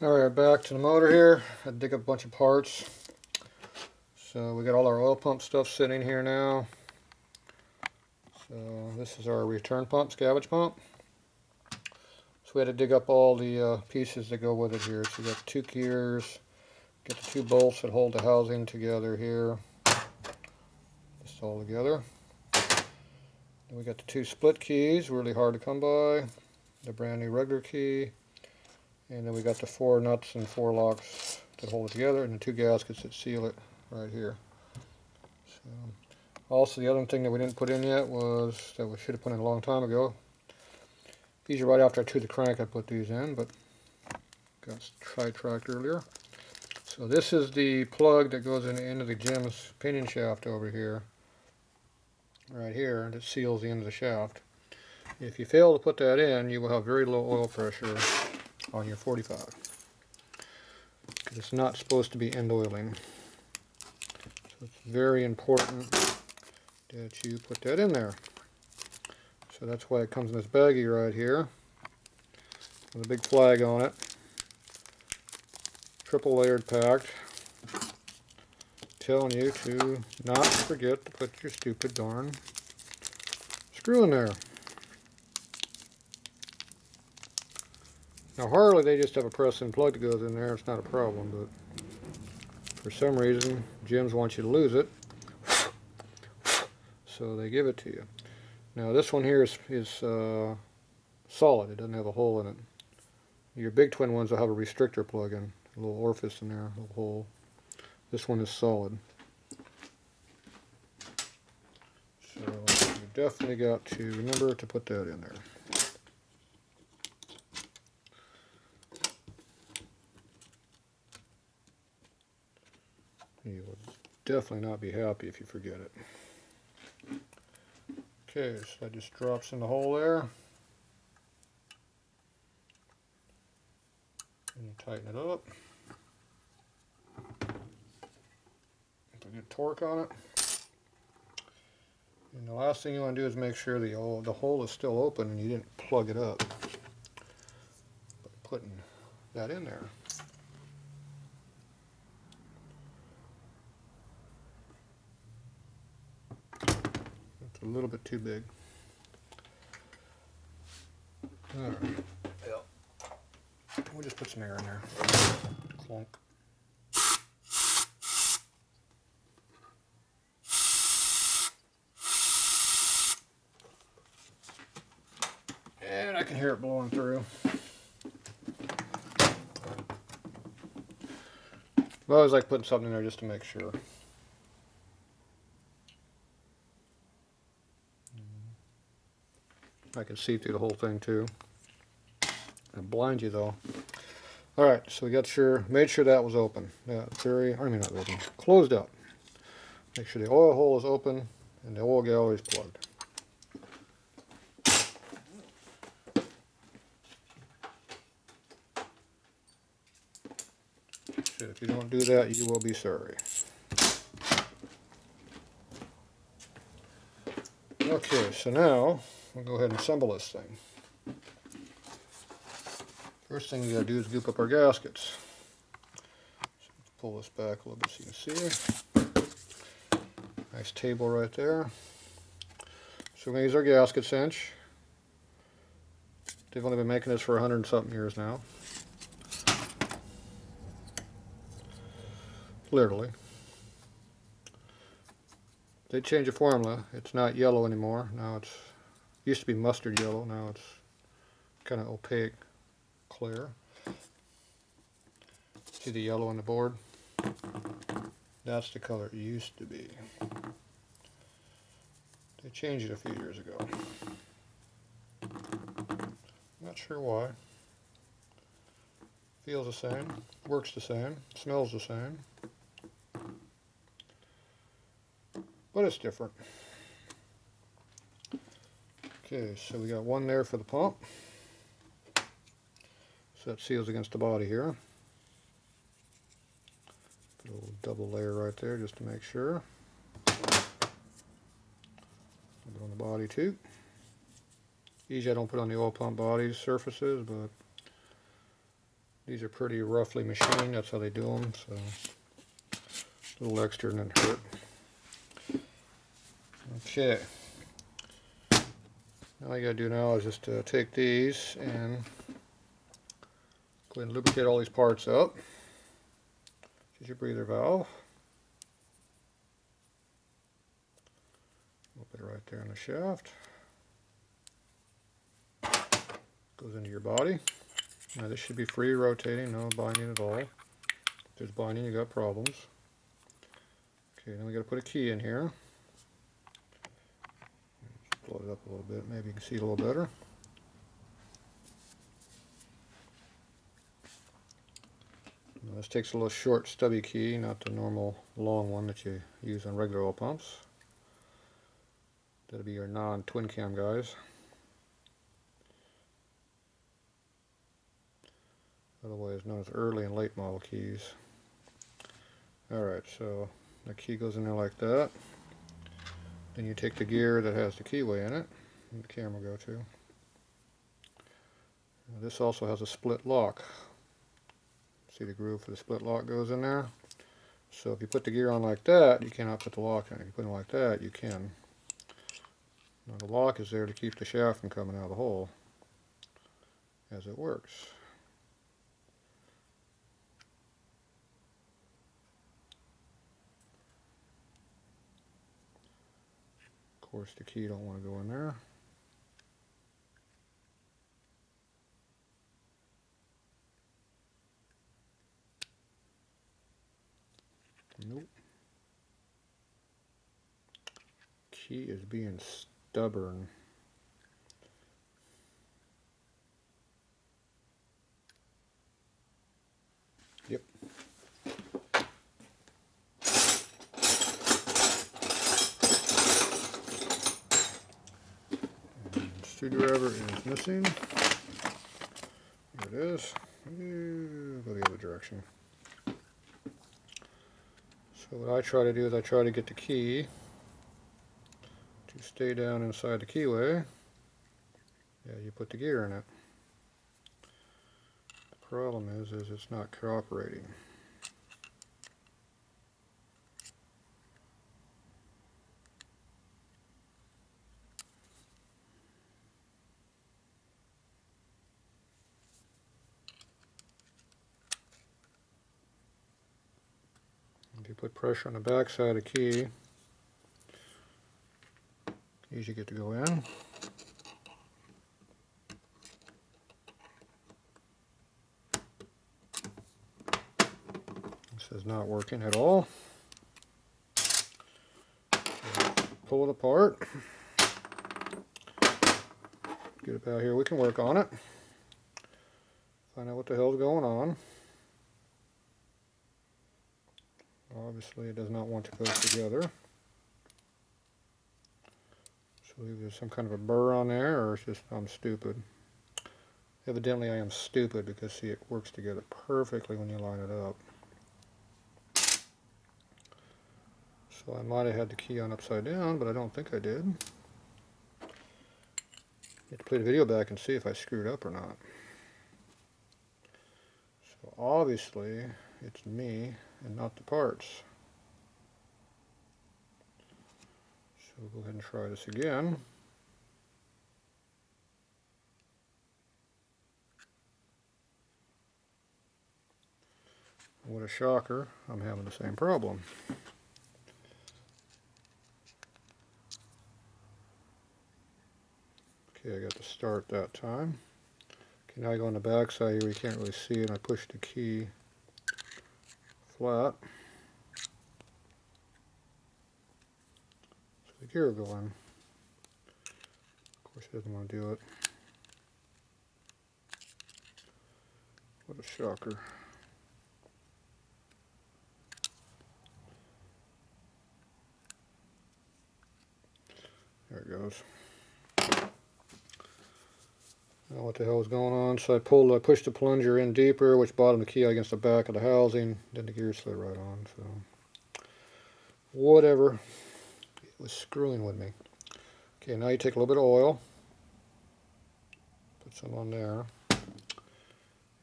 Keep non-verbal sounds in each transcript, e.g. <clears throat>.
Alright, back to the motor here. I dig up a bunch of parts. So we got all our oil pump stuff sitting here now. So this is our return pump, scavenge pump. So we had to dig up all the uh, pieces that go with it here. So we got two gears, get the two bolts that hold the housing together here. Just all together. Then we got the two split keys, really hard to come by. The brand new regular key and then we got the four nuts and four locks that hold it together and the two gaskets that seal it right here. So, also the other thing that we didn't put in yet was that we should have put in a long time ago. These are right after I tuned the crank I put these in, but got sidetracked earlier. So this is the plug that goes in the end of the Jim's pinion shaft over here. Right here, it seals the end of the shaft. If you fail to put that in, you will have very low oil pressure on your 45. It's not supposed to be end oiling. So it's very important that you put that in there. So that's why it comes in this baggie right here with a big flag on it. Triple layered packed. Telling you to not forget to put your stupid darn screw in there. Now Harley, they just have a press and plug that goes in there. It's not a problem, but for some reason, Jim's want you to lose it. So they give it to you. Now this one here is, is uh, solid. It doesn't have a hole in it. Your big twin ones will have a restrictor plug in. A little orifice in there, a little hole. This one is solid. So you definitely got to remember to put that in there. You will definitely not be happy if you forget it. Okay, so that just drops in the hole there. And tighten it up. Put a good torque on it. And the last thing you want to do is make sure the, oh, the hole is still open and you didn't plug it up. By putting that in there. A little bit too big. We'll just put some air in there. Clunk. And I can hear it blowing through. I always like putting something in there just to make sure. I can see through the whole thing too. I blind you though. Alright, so we got sure, made sure that was open. Yeah, very, I mean not open, closed up. Make sure the oil hole is open and the oil gallery is plugged. So if you don't do that, you will be sorry. Okay, so now we'll go ahead and assemble this thing. First thing we gotta do is goop up our gaskets. So pull this back a little bit so you can see. Nice table right there. So we're gonna use our Gasgacinch. They've only been making this for a hundred and something years now. Literally. They changed the formula. It's not yellow anymore. Now it's used to be mustard yellow. Now it's kind of opaque, clear. See the yellow on the board? That's the color it used to be. They changed it a few years ago. Not sure why. Feels the same, works the same, smells the same. but it's different. Okay, so we got one there for the pump. So that seals against the body here. Put a little double layer right there just to make sure. Put on the body too. Usually I don't put on the oil pump body surfaces, but These are pretty roughly machined, that's how they do them, so a little extra then hurt. Okay. All you gotta do now is just uh, take these and go ahead and lubricate all these parts up. This is your breather valve. Put it right there in the shaft. Goes into your body. Now this should be free rotating, no binding at all. If there's binding, you got problems. Okay, then we got to put a key in here. Blow it up a little bit, maybe you can see it a little better. Now this takes a little short stubby key, not the normal long one that you use on regular oil pumps. That'll be your non-twin cam guys. otherwise known as early and late model keys. Alright, so the key goes in there like that. Then you take the gear that has the keyway in it, the camera go to. Now this also has a split lock. See the groove for the split lock goes in there? So if you put the gear on like that, you cannot put the lock in. If you put it like that, you can. Now the lock is there to keep the shaft from coming out of the hole as it works. Of course the key don't want to go in there. Nope. Key is being stubborn. Yep. Screwdriver is missing. Here it is. Go the other direction. So what I try to do is I try to get the key to stay down inside the keyway. Yeah, you put the gear in it. The problem is, is it's not cooperating. If you put pressure on the back side of key, easy get to go in. This is not working at all. Pull it apart. Get it out here, we can work on it. Find out what the hell's going on. Obviously it does not want to go together. So either there's some kind of a burr on there or it's just I'm stupid. Evidently I am stupid because see it works together perfectly when you line it up. So I might have had the key on upside down, but I don't think I did. Have to play the video back and see if I screwed up or not. So obviously it's me and not the parts. So we'll go ahead and try this again. What a shocker, I'm having the same problem. Okay, I got to start that time. Okay, now I go on the back side here, you can't really see it, I push the key flat. So the gear will go in. Of course he doesn't want to do it. What a shocker. There it goes. What the hell was going on? So I pulled, I pushed the plunger in deeper, which bottomed the key against the back of the housing. Then the gear slid right on. So whatever. It was screwing with me. Okay, now you take a little bit of oil. Put some on there.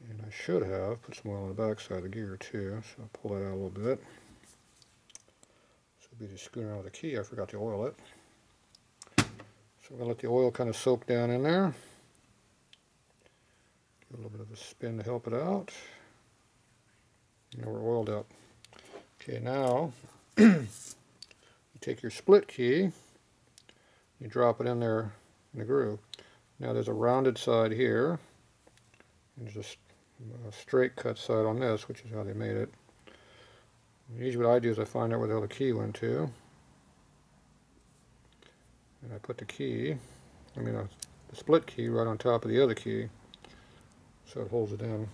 And I should have put some oil on the back side of the gear too, so I'll pull that out a little bit. So I'll be just screwing around with the key, I forgot to oil it. So I'm to let the oil kind of soak down in there. A little bit of a spin to help it out. Now we're oiled up. Okay, now <clears throat> you take your split key, you drop it in there in the groove. Now there's a rounded side here, and there's a, a straight cut side on this, which is how they made it. Usually what I do is I find out where the other key went to, and I put the key, I mean uh, the split key right on top of the other key, so it holds it in.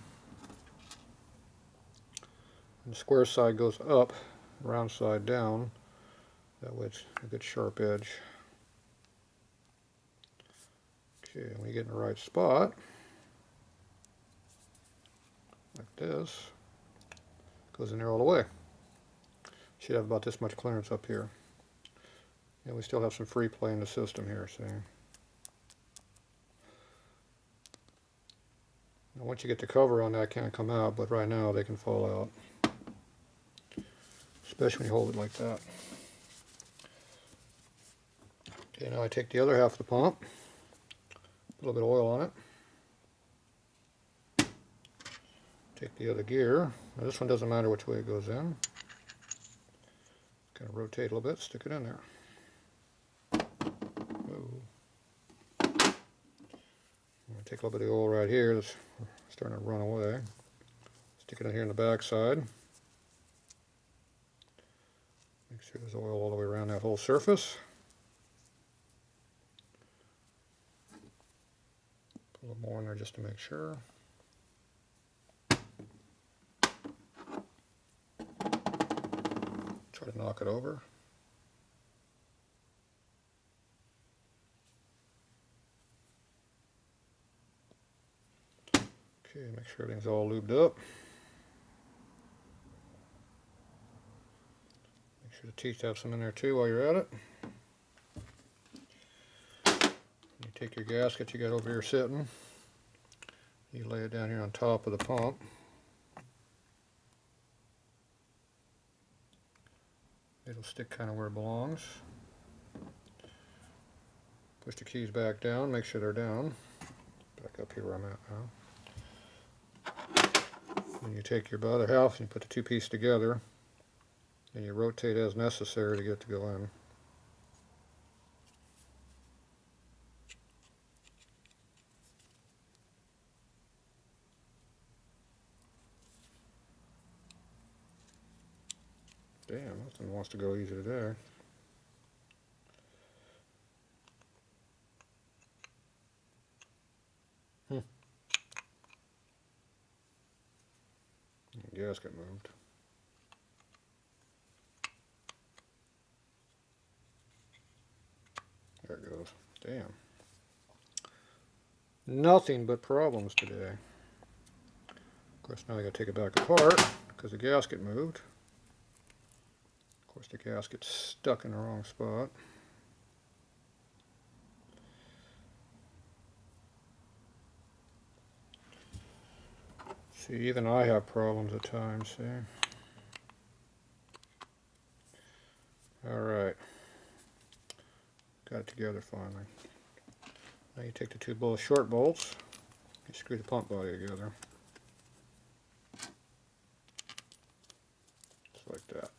And the square side goes up, round side down. That way it's a good sharp edge. Okay, when you get in the right spot, like this, goes in there all the way. Should have about this much clearance up here. And we still have some free play in the system here, see. Once you get the cover on that, can't come out, but right now they can fall out especially when you hold it like that. Okay, now I take the other half of the pump, a little bit of oil on it, take the other gear, now this one doesn't matter which way it goes in, kind of rotate a little bit, stick it in there. Take a little bit of oil right here, that's starting to run away. Stick it in here in the back side. Make sure there's oil all the way around that whole surface. Put a little more in there just to make sure. Try to knock it over. Okay, make sure everything's all lubed up. Make sure the teeth have some in there too while you're at it. You take your gasket you got over here sitting. You lay it down here on top of the pump. It'll stick kind of where it belongs. Push the keys back down, make sure they're down. Back up here where I'm at And you take your other half and you put the two pieces together and you rotate as necessary to get to go in. Damn, nothing wants to go easy today. Gasket moved. There it goes. Damn. Nothing but problems today. Of course, now I gotta take it back apart because the gasket moved. Of course, the gasket's stuck in the wrong spot. See, even I have problems at times, see? Alright. Got it together finally. Now you take the two both short bolts, you screw the pump body together. Just like that.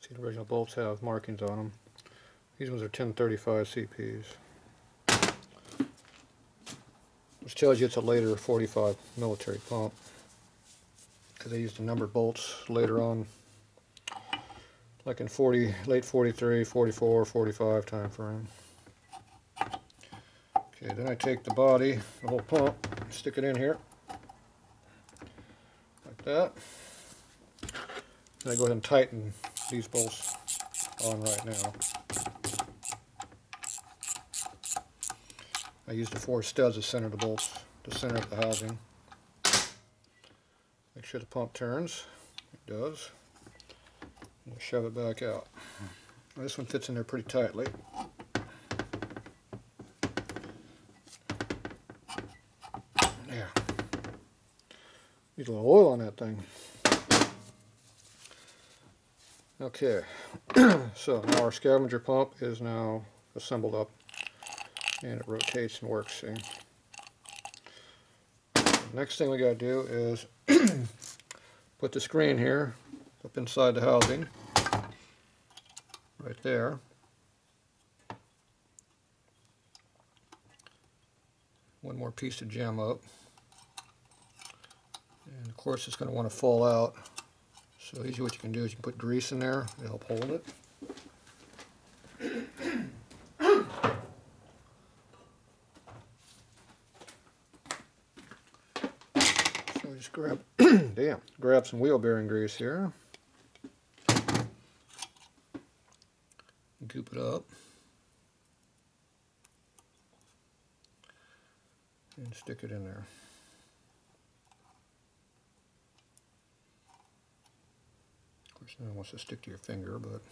See the original bolts have markings on them. These ones are 1035 CPs. Which tells you it's a later 45 military pump. Because they used the numbered bolts later on like in 40, late 43, 44, 45 time frame. Okay, then I take the body, the whole pump, stick it in here, like that. Then I go ahead and tighten these bolts on right now. I use the four studs to center the bolts, to center up the housing. Make sure the pump turns. It does shove it back out. This one fits in there pretty tightly. Yeah. Need a little oil on that thing. Okay, <clears throat> so our scavenger pump is now assembled up and it rotates and works, see. Next thing we gotta do is <clears throat> put the screen here up inside the housing, right there. One more piece to jam up. And of course it's going to want to fall out. So usually what you can do is you can put grease in there to help hold it. So just grab, grab some wheel bearing grease here. Goop it up. And stick it in there. Of course, no one wants to stick to your finger, but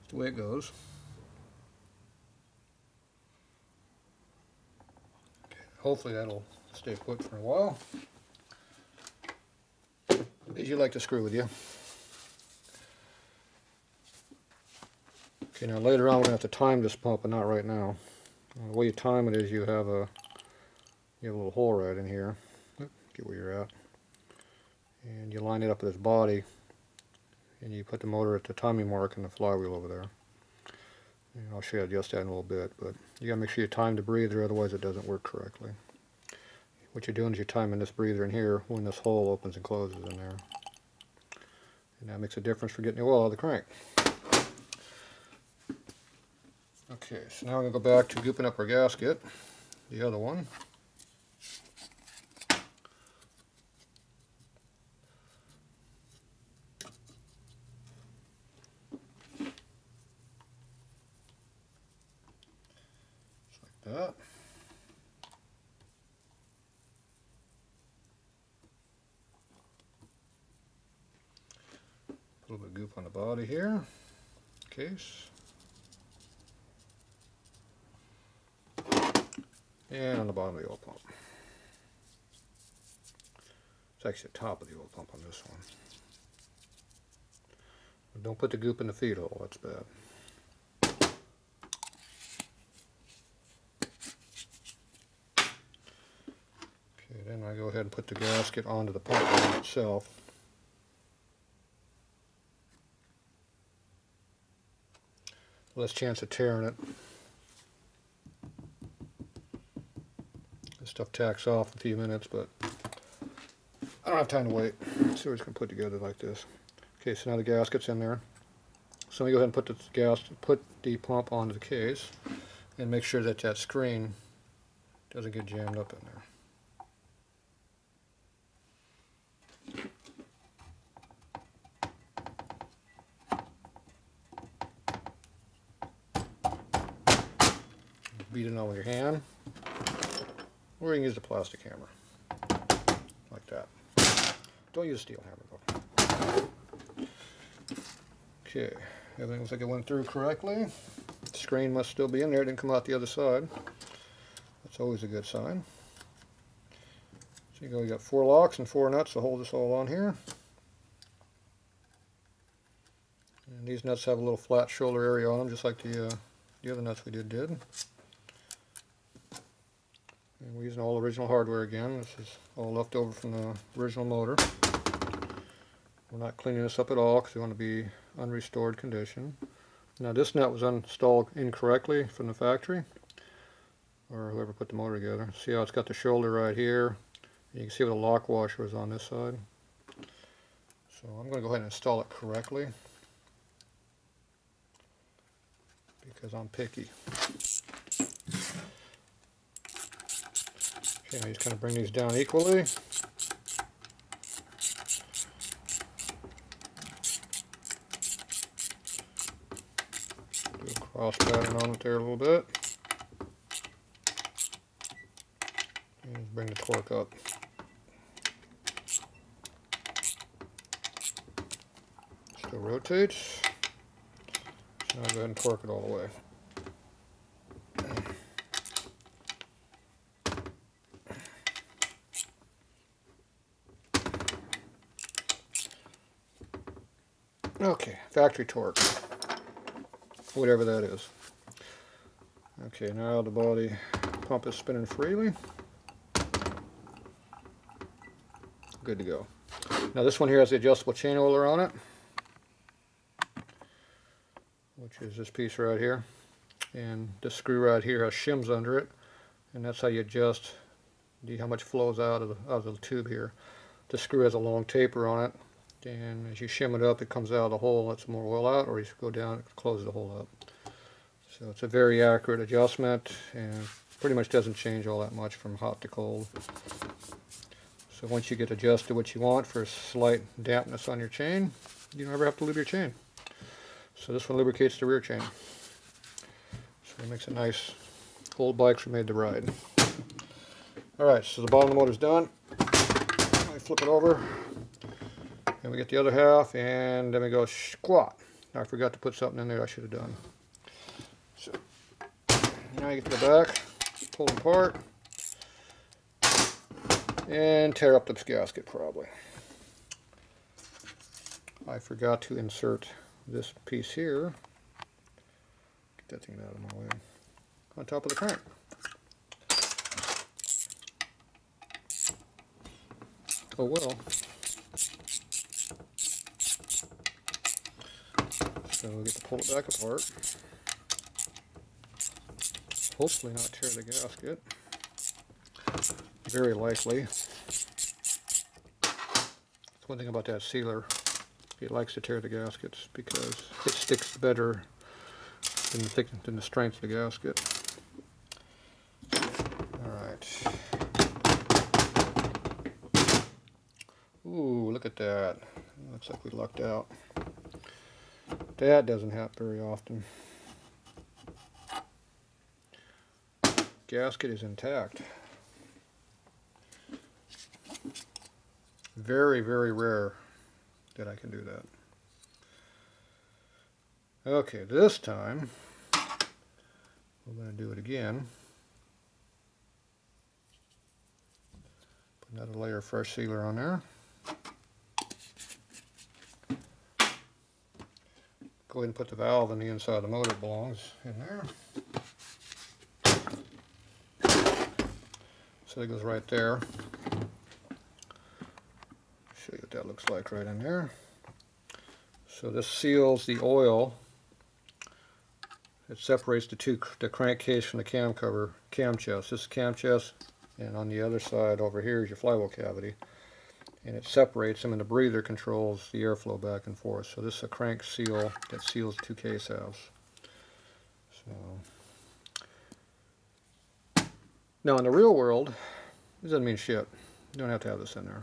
it's the way it goes. Okay, hopefully that'll stay put for a while. You like to screw with you. Okay, now later on we're going to have to time this pump, but not right now. Uh, the way you time it is you have a you have a little hole right in here. Get where you're at. And you line it up with this body and you put the motor at the timing mark and the flywheel over there. And I'll show you how to just that in a little bit, but you gotta make sure you time the breather, otherwise it doesn't work correctly. What you're doing is you're timing this breather in here when this hole opens and closes in there. And that makes a difference for getting the oil out of the crank. Okay, so now we're going to go back to gooping up our gasket, the other one. Just like that. A little bit of here, case. and on the bottom of the oil pump. It's actually the top of the oil pump on this one. But don't put the goop in the feed hole, that's bad. Okay, then I go ahead and put the gasket onto the pump itself. Less chance of tearing it. This stuff tacks off in a few minutes, but I don't have time to wait. So we're just gonna put together like this. Okay, so now the gasket's in there. So let me go ahead and put the gas, put the pump onto the case, and make sure that that screen doesn't get jammed up in there. Beat it on with your hand. Or you can use a plastic hammer. Like that. Don't use a steel hammer though. Okay, everything looks like it went through correctly. The screen must still be in there, it didn't come out the other side. That's always a good sign. So you go, you got four locks and four nuts to hold this all on here. And these nuts have a little flat shoulder area on them, just like the, uh, the other nuts we did did. And we're using all original hardware again. This is all left over from the original motor. We're not cleaning this up at all because we want to be unrestored condition. Now this nut was installed incorrectly from the factory or whoever put the motor together. See how it's got the shoulder right here. You can see where the lock washer is on this side. So I'm going to go ahead and install it correctly because I'm picky. Okay, I just kind of bring these down equally. Do a cross pattern on it there a little bit. And bring the torque up. Still rotates. So now go ahead and torque it all the way. Okay, factory torque. Whatever that is. Okay, now the body pump is spinning freely. Good to go. Now this one here has the adjustable chain oiler on it. Which is this piece right here. And this screw right here has shims under it. And that's how you adjust the, how much flows out of, the, out of the tube here. The screw has a long taper on it and as you shim it up it comes out of the hole lets more oil out or you go down and close the hole up. So it's a very accurate adjustment and pretty much doesn't change all that much from hot to cold. So once you get adjusted what you want for a slight dampness on your chain you never have to lube your chain. So this one lubricates the rear chain. So it makes it nice old bikes are made to ride. Alright so the bottom of the motor's done. I flip it over and we get the other half, and then we go squat. I forgot to put something in there I should have done. So, now you get to the back, pull it apart, and tear up the gasket probably. I forgot to insert this piece here. Get that thing out of my way. On top of the crank. Oh well. So we get to pull it back apart. Hopefully not tear the gasket. Very likely. That's one thing about that sealer. It likes to tear the gaskets because it sticks better than the, thick, than the strength of the gasket. Alright. Ooh, look at that. Looks like we lucked out. That doesn't happen very often. Gasket is intact. Very, very rare that I can do that. Okay, this time we're going to do it again. Put another layer of fresh sealer on there. Go ahead and put the valve on the inside of the motor it belongs in there. So it goes right there. Show you what that looks like right in there. So this seals the oil. It separates the two the crankcase from the cam cover, cam chest. This is cam chest, and on the other side over here is your flywheel cavity and it separates them and the breather controls the airflow back and forth. So this is a crank seal that seals two case halves. So now in the real world, this doesn't mean shit. You don't have to have this in there.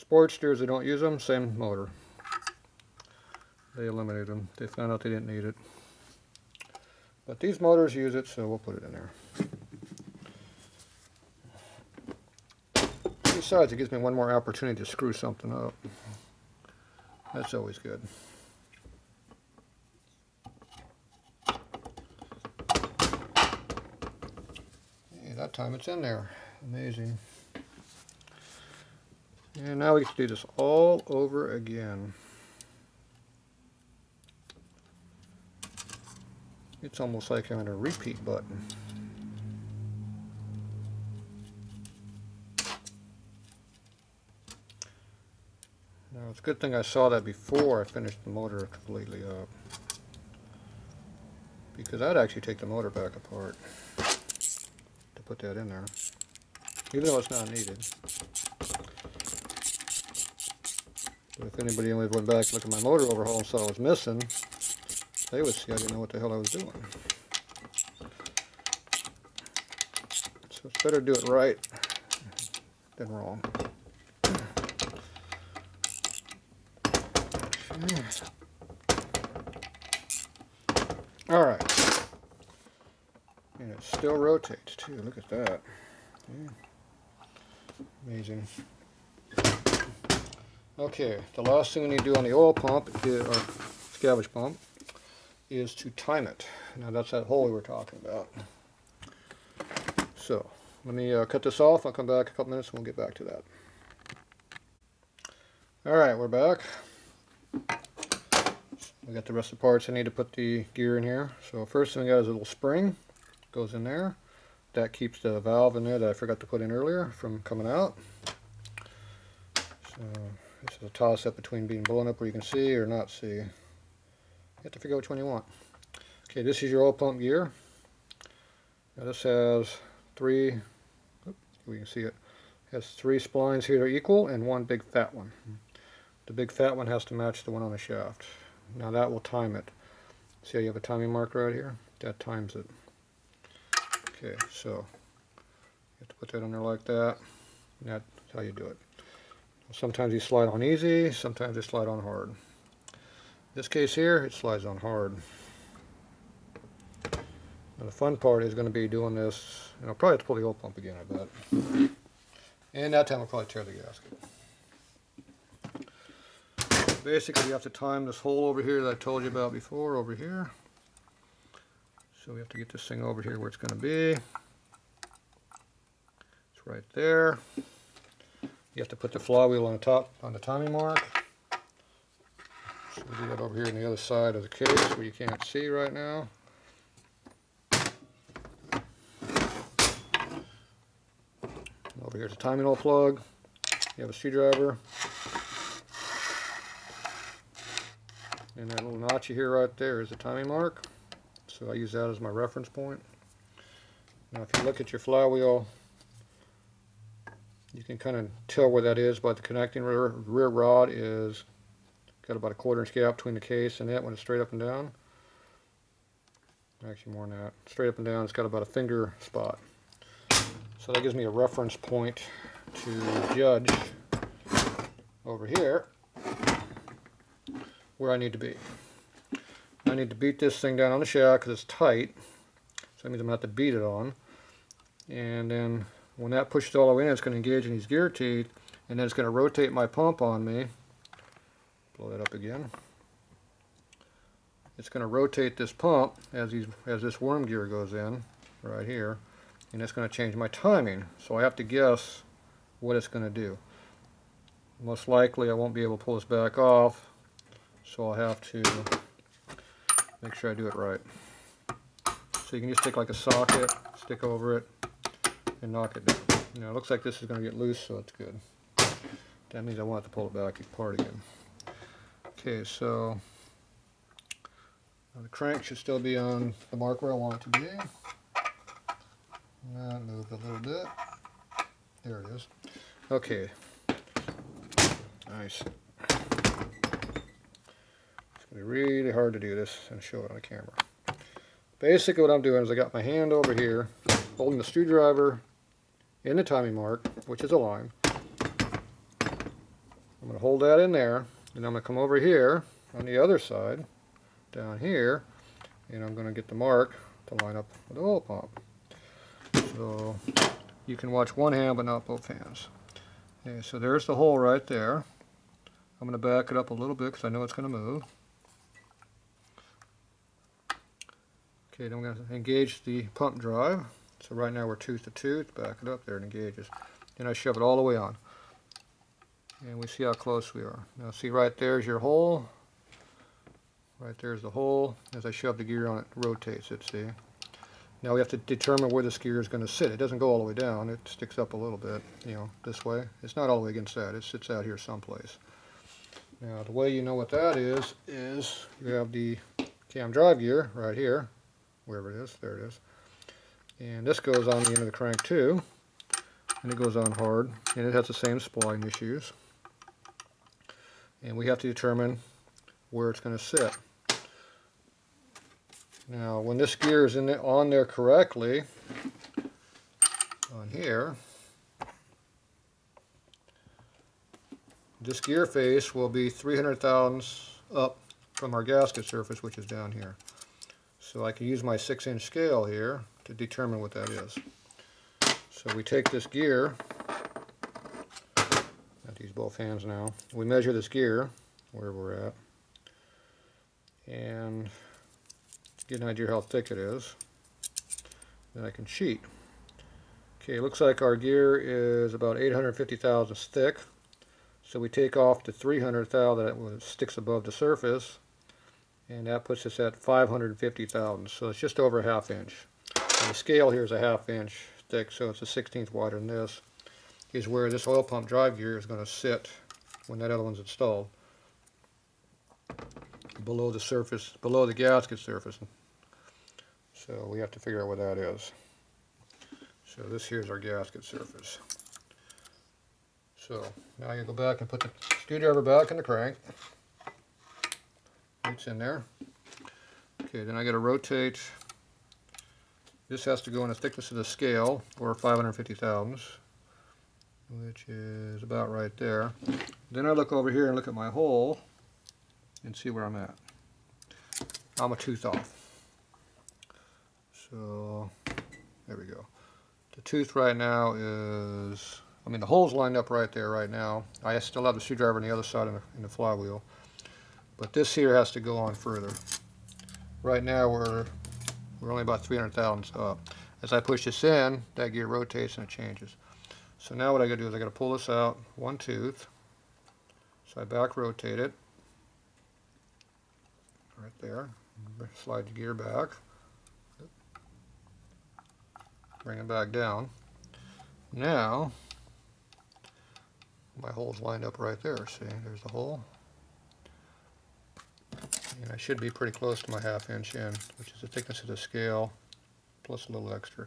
Sportsters, they don't use them, same motor. They eliminated them. They found out they didn't need it. But these motors use it, so we'll put it in there. Besides, it gives me one more opportunity to screw something up. That's always good. Yeah, that time it's in there. Amazing. And now we get to do this all over again. It's almost like I'm a repeat button. It's a good thing I saw that before I finished the motor completely up. Because I'd actually take the motor back apart to put that in there. Even though it's not needed. But if anybody only went back to look at my motor overhaul and saw it was missing, they would see I didn't know what the hell I was doing. So it's better to do it right than wrong. All right. And it still rotates too. Look at that. Yeah. Amazing. Okay, the last thing we need to do on the oil pump, is, or scavenge pump, is to time it. Now that's that hole we were talking about. So, let me uh, cut this off. I'll come back a couple minutes and we'll get back to that. Alright, we're back. We got the rest of the parts I need to put the gear in here. So first thing we got is a little spring, goes in there. That keeps the valve in there that I forgot to put in earlier from coming out. So this is a toss up between being blown up where you can see or not see. You have to figure out which one you want. Okay, this is your oil pump gear. Now this has three, oops, we can see it, has three splines here that are equal and one big fat one. The big fat one has to match the one on the shaft. Now that will time it. See how you have a timing mark right here? That times it. Okay, so you have to put that on there like that. And that's how you do it. Sometimes you slide on easy, sometimes you slide on hard. In this case here, it slides on hard. Now the fun part is going to be doing this, and I'll probably have to pull the oil pump again, I bet. And that time I'll probably tear the gasket. Basically, you have to time this hole over here that I told you about before, over here. So we have to get this thing over here where it's going to be. It's right there. You have to put the flywheel on the top, on the timing mark. So we do that over here on the other side of the case where you can't see right now. Over here's a timing hole plug. You have a screwdriver. And that little notch here right there is a timing mark. So I use that as my reference point. Now if you look at your flywheel, you can kind of tell where that is by the connecting rear, rear rod is got about a quarter inch gap between the case and it when it's straight up and down. Actually more than that. Straight up and down it's got about a finger spot. So that gives me a reference point to judge over here where I need to be. I need to beat this thing down on the shaft because it's tight. So that means I'm going to have to beat it on. And then when that pushes all the way in, it's going to engage in these gear teeth. And then it's going to rotate my pump on me. Blow that up again. It's going to rotate this pump as, these, as this worm gear goes in, right here. And it's going to change my timing. So I have to guess what it's going to do. Most likely I won't be able to pull this back off. So I'll have to make sure I do it right. So you can just take like a socket, stick over it, and knock it down. Know, it looks like this is going to get loose, so it's good. That means I want to pull it back apart again. Okay, so the crank should still be on the mark where I want it to be. That moved a little bit. There it is. Okay. Nice be really hard to do this and show it on the camera. Basically what I'm doing is I got my hand over here holding the screwdriver in the timing mark, which is a line. I'm going to hold that in there and I'm going to come over here on the other side down here and I'm going to get the mark to line up with the oil pump. So you can watch one hand but not both hands. Okay, so there's the hole right there. I'm going to back it up a little bit because I know it's going to move. Okay, then I'm going to engage the pump drive. So right now we're tooth to tooth, back it up there, it engages. Then I shove it all the way on. And we see how close we are. Now see right there's your hole. Right there's the hole. As I shove the gear on it, it rotates it, see? Now we have to determine where this gear is going to sit. It doesn't go all the way down. It sticks up a little bit, you know, this way. It's not all the way against that. It sits out here someplace. Now the way you know what that is, is you have the cam drive gear right here wherever it is. There it is. And this goes on the end of the crank too. And it goes on hard. And it has the same spline issues. And we have to determine where it's going to sit. Now, when this gear is in the, on there correctly, on here, this gear face will be 300 thousandths up from our gasket surface, which is down here. So I can use my 6 inch scale here to determine what that is. So we take this gear, got these both hands now, we measure this gear, where we're at, and get an idea how thick it is. Then I can cheat. Okay, looks like our gear is about 850 thousandths thick. So we take off the 300 thou that sticks above the surface and that puts us at 550 thousandths. So it's just over a half inch. And the scale here is a half inch thick, so it's a 16th wider than this. Is where this oil pump drive gear is going to sit when that other one's installed. Below the surface, below the gasket surface. So we have to figure out where that is. So this here is our gasket surface. So now you go back and put the screwdriver back in the crank. It's in there. Okay, then I got to rotate. This has to go in the thickness of the scale, or 550 thousandths, which is about right there. Then I look over here and look at my hole and see where I'm at. I'm a tooth off. So, there we go. The tooth right now is, I mean the hole's lined up right there right now. I still have the screwdriver on the other side in the, in the flywheel. But this here has to go on further. Right now we're we're only about 300 thousandths up. As I push this in, that gear rotates and it changes. So now what I gotta do is I gotta pull this out one tooth. So I back rotate it. Right there. Slide the gear back. Bring it back down. Now my hole's lined up right there. See, there's the hole. And I should be pretty close to my half inch in, which is the thickness of the scale, plus a little extra.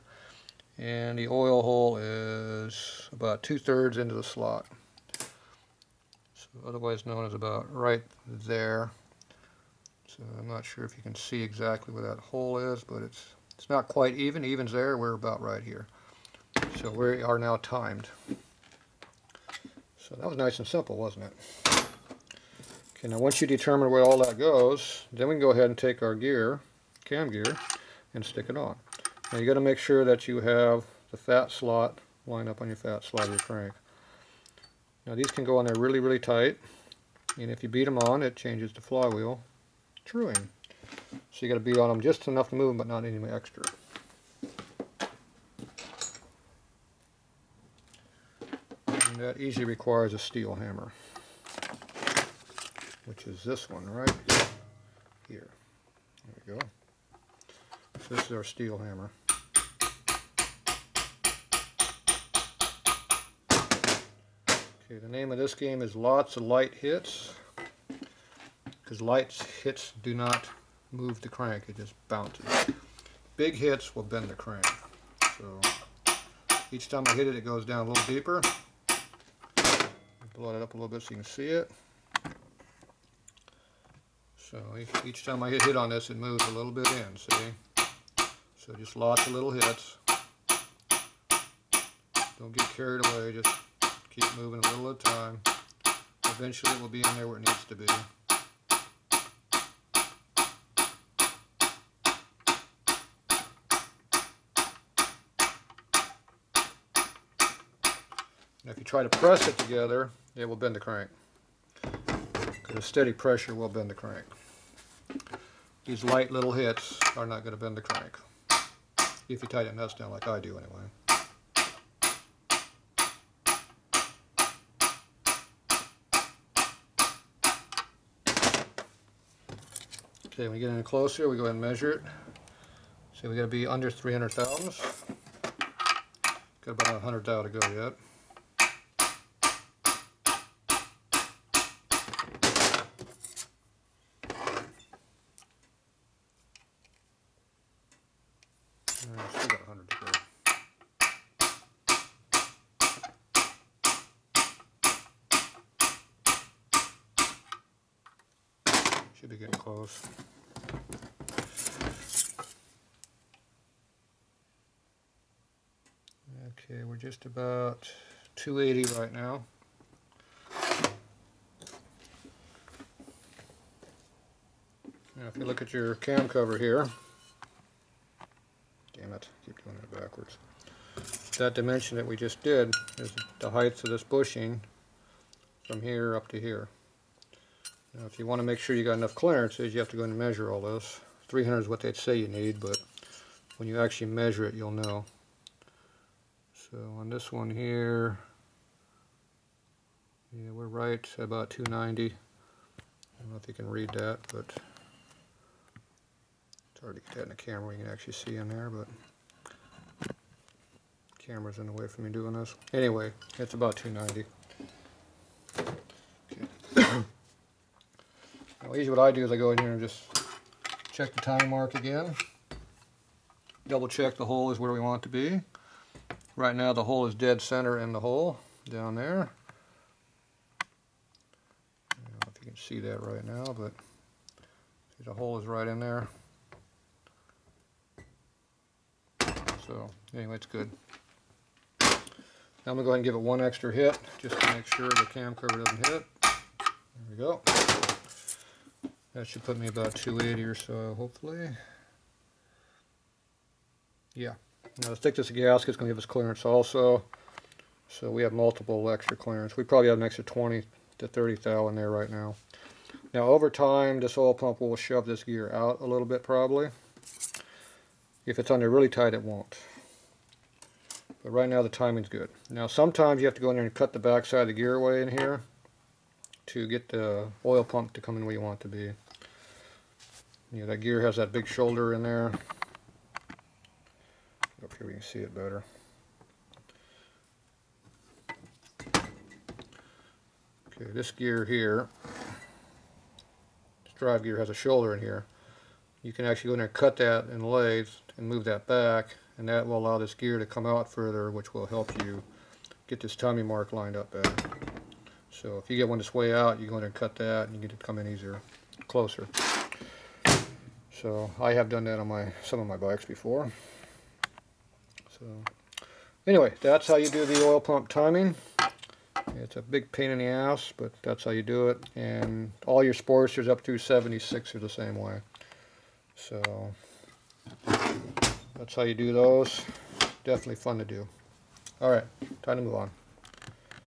And the oil hole is about two-thirds into the slot. So otherwise known as about right there. So I'm not sure if you can see exactly where that hole is, but it's it's not quite even. Even's there, we're about right here. So we are now timed. So that was nice and simple, wasn't it? Okay, now once you determine where all that goes, then we can go ahead and take our gear, cam gear, and stick it on. Now you got to make sure that you have the fat slot lined up on your fat slot of your crank. Now these can go on there really, really tight, and if you beat them on, it changes the flywheel truing. So you got to beat on them just enough to move them, but not any extra. And that easily requires a steel hammer which is this one right here. There we go. So this is our steel hammer. Okay, the name of this game is Lots of Light Hits, because light hits do not move the crank, it just bounces. Big hits will bend the crank. So each time I hit it, it goes down a little deeper. Blow it up a little bit so you can see it. So each time I hit hit on this, it moves a little bit in, see? So just lots of little hits. Don't get carried away, just keep moving a little at a time. Eventually it will be in there where it needs to be. Now if you try to press it together, it will bend the crank. A steady pressure will bend the crank. These light little hits are not going to bend the crank. If you tighten nuts down like I do anyway. Okay, when we get in closer, we go ahead and measure it. See, we got to be under 300 thousandths. Got about 100 thou to go yet. Should be getting close. Okay, we're just about 280 right now. Now if you look your cam cover here, damn it, keep doing it backwards. That dimension that we just did is the height of this bushing from here up to here. Now if you want to make sure you got enough clearances, you have to go and measure all this. 300 is what they'd say you need, but when you actually measure it, you'll know. So on this one here, yeah, we're right about 290. I don't know if you can read that, but hard to get that in the camera, you can actually see in there, but camera's in the way for me doing this. Anyway, it's about 290. Okay. <coughs> now usually what I do is I go in here and just check the time mark again. Double check the hole is where we want it to be. Right now the hole is dead center in the hole down there. I don't know if you can see that right now, but the hole is right in there. So anyway, it's good. Now I'm gonna go ahead and give it one extra hit just to make sure the cam cover doesn't hit. There we go. That should put me about 280 or so, hopefully. Yeah. Now the thickness of gasket is going to give us clearance also. So we have multiple extra clearance. We probably have an extra 20 to 30 thou in there right now. Now over time, this oil pump will shove this gear out a little bit probably. If it's under really tight, it won't. But right now the timing's good. Now sometimes you have to go in there and cut the backside of the gear away in here to get the oil pump to come in where you want it to be. Yeah, that gear has that big shoulder in there. Up here we can see it better. Okay, this gear here, this drive gear has a shoulder in here. You can actually go in there and cut that in lathe and move that back and that will allow this gear to come out further which will help you get this timing mark lined up better. So if you get one that's way out, you go in there and cut that and you get it to come in easier, closer. So I have done that on my some of my bikes before. So anyway, that's how you do the oil pump timing. It's a big pain in the ass, but that's how you do it. And all your Sportsters up through 76 are the same way. So that's how you do those. Definitely fun to do. All right, time to move on.